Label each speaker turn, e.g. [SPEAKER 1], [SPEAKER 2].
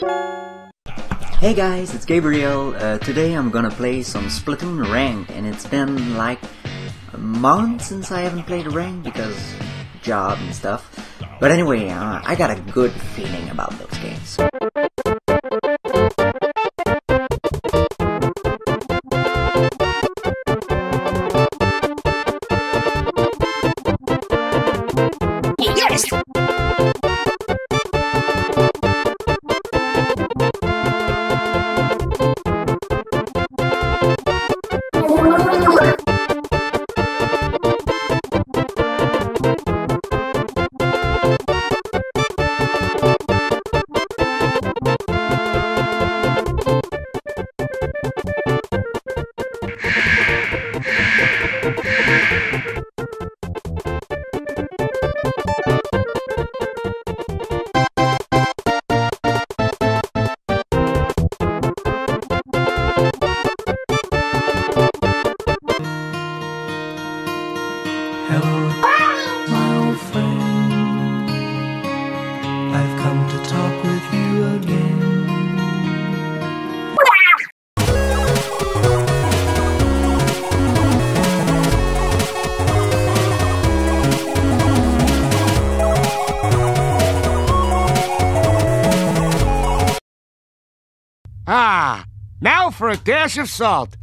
[SPEAKER 1] Hey guys, it's Gabriel. Uh, today I'm gonna play some Splatoon Rank, and it's been like a month since I haven't played Rank because job and stuff. But anyway, uh, I got a good feeling about those games.
[SPEAKER 2] Hello, my old friend. I've come to talk with you again.
[SPEAKER 3] Ah, now for a dash of salt.